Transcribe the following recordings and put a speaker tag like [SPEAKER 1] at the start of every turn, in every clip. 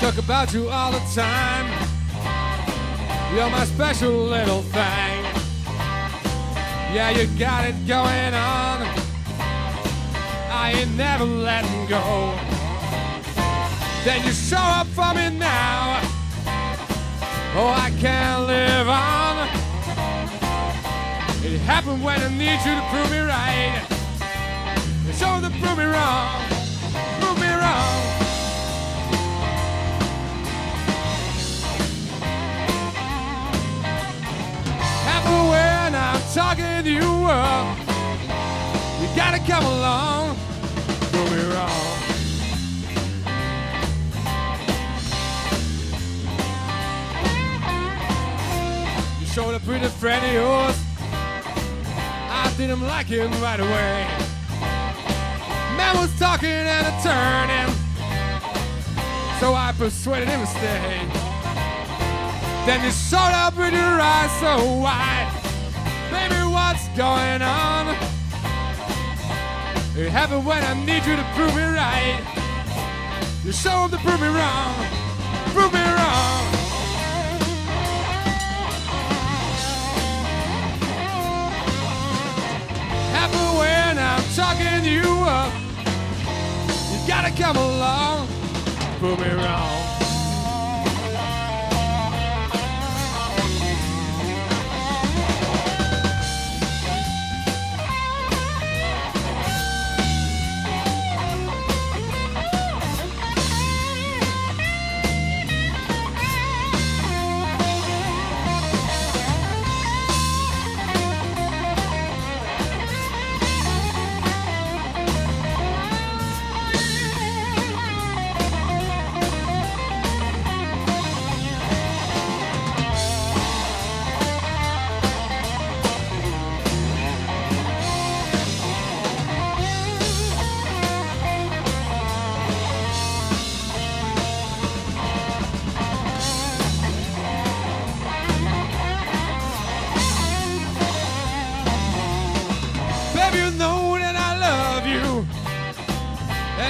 [SPEAKER 1] talk about you all the time. You're my special little thing. Yeah, you got it going on. I ain't never letting go. Then you show up for me now. Oh, I can't live on. It happened when I need you to prove me right. Show to prove me wrong. Prove me wrong. Gotta come along. Prove me wrong. You showed a pretty friend of yours. I didn't like him right away. Man was talking and a turning, so I persuaded him to stay. Then you showed up with your eyes so wide. Baby, what's going on? It happened when I need you to prove me right. You show up to prove me wrong. Prove me wrong. Happy when I'm talking you up. You gotta come along. Prove me wrong.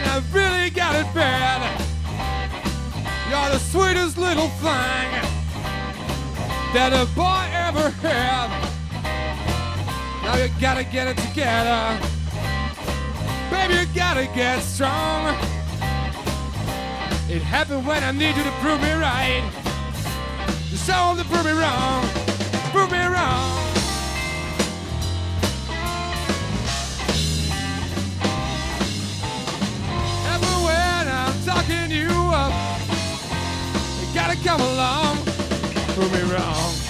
[SPEAKER 1] I really got it bad. You're the sweetest little thing that a boy ever had. Now you gotta get it together. Baby, you gotta get strong. It happened when I need you to prove me right. You show 'em to prove me wrong. Prove me wrong. Gotta come along, prove me wrong.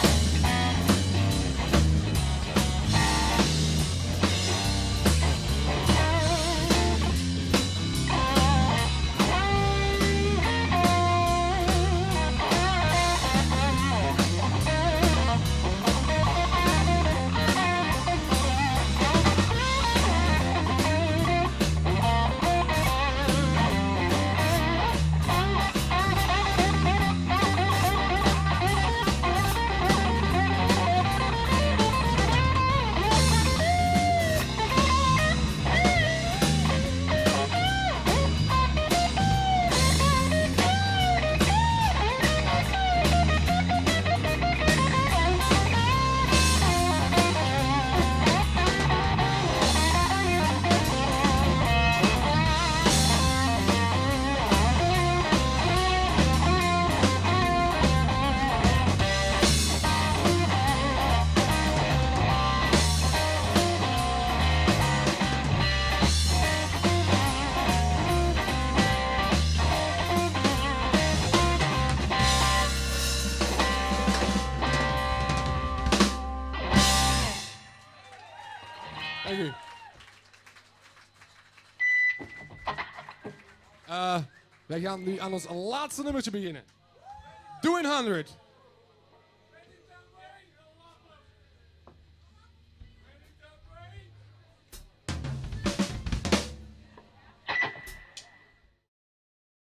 [SPEAKER 1] Eh, wij gaan nu aan ons laatste nummertje beginnen. Doing 100.